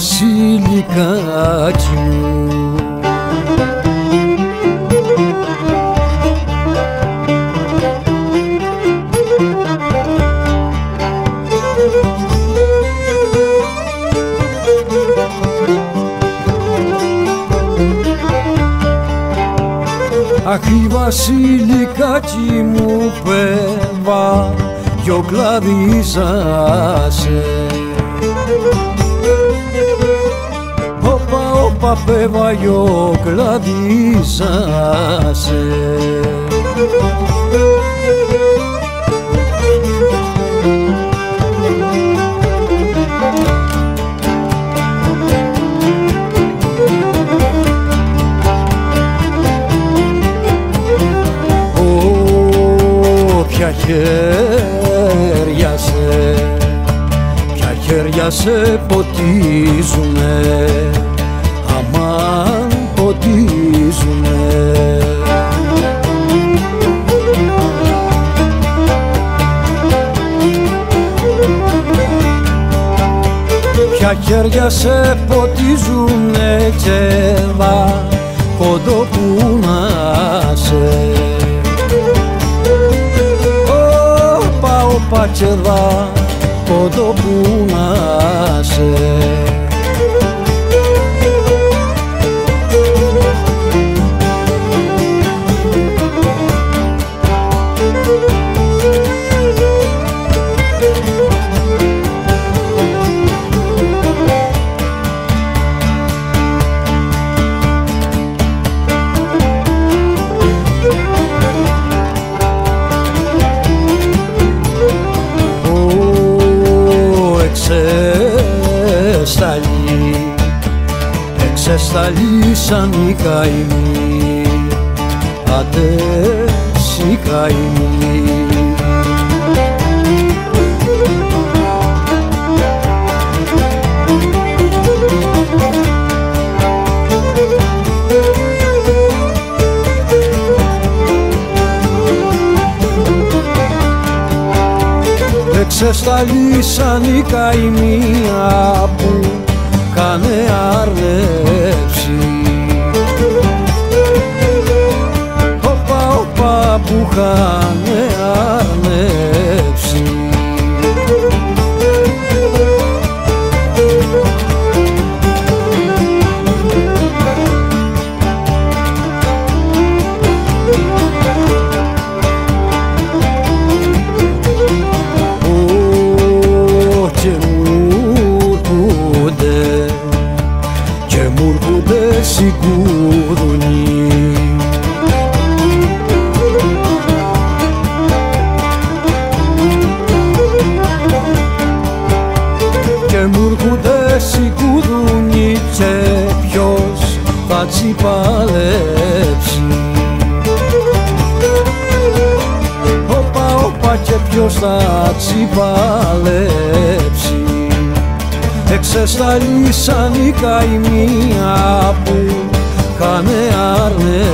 φτάσει Αχ η βασιλικάκι μου Αχ η βασιλικάκι μου πέβα δυο κλαδίζασες Όπα όπα πέβα δυο κλαδίζασε ποια χέρια σε ποια χέρια σε ποτίζουνε Ποια χέρια σε ποτίζουνε και δα κοντό που να σε εξεσταλίσαν οι καημοί. Ατές οι καημοί. Εξεσταλίσαν οι καημία όπα που κάνε άρνευση και μου έρχονται και θα τσιπαλέψει Όπα όπα και ποιος θα τσιπαλέψει Εξεσταλίσαν οι καημία που κάνε άρνε